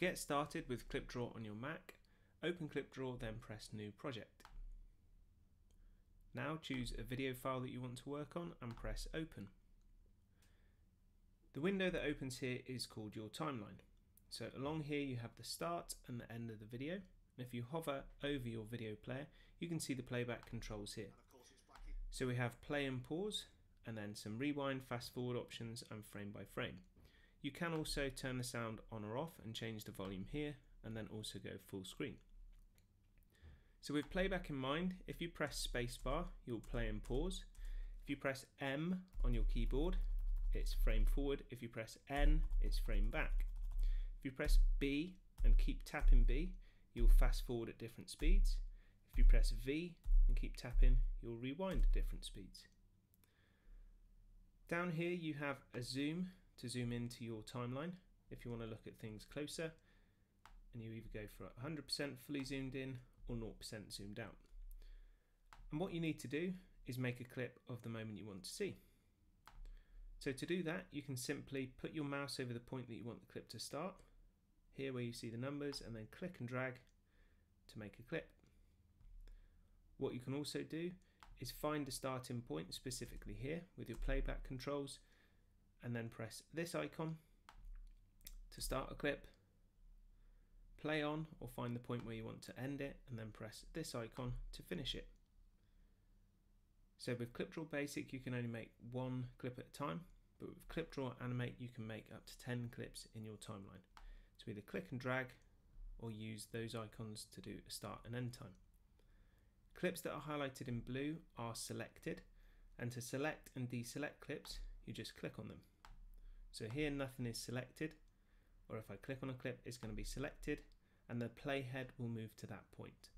get started with KlipDraw on your Mac, open KlipDraw then press New Project. Now choose a video file that you want to work on and press Open. The window that opens here is called your timeline. So along here you have the start and the end of the video. And if you hover over your video player, you can see the playback controls here. So we have play and pause, and then some rewind, fast forward options, and frame by frame. You can also turn the sound on or off and change the volume here, and then also go full screen. So with playback in mind, if you press spacebar, you'll play and pause. If you press M on your keyboard, it's frame forward. If you press N, it's frame back. If you press B and keep tapping B, you'll fast forward at different speeds. If you press V and keep tapping, you'll rewind at different speeds. Down here you have a zoom to zoom into your timeline if you want to look at things closer and you either go for 100% fully zoomed in or 0% zoomed out. And what you need to do is make a clip of the moment you want to see. So to do that you can simply put your mouse over the point that you want the clip to start here where you see the numbers and then click and drag to make a clip. What you can also do is find a starting point specifically here with your playback controls and then press this icon to start a clip play on or find the point where you want to end it and then press this icon to finish it. So with KlipDraw Basic you can only make one clip at a time but with KlipDraw Animate you can make up to 10 clips in your timeline. So either click and drag or use those icons to do a start and end time. Clips that are highlighted in blue are selected and to select and deselect clips you just click on them. So here nothing is selected or if I click on a clip it's going to be selected and the playhead will move to that point.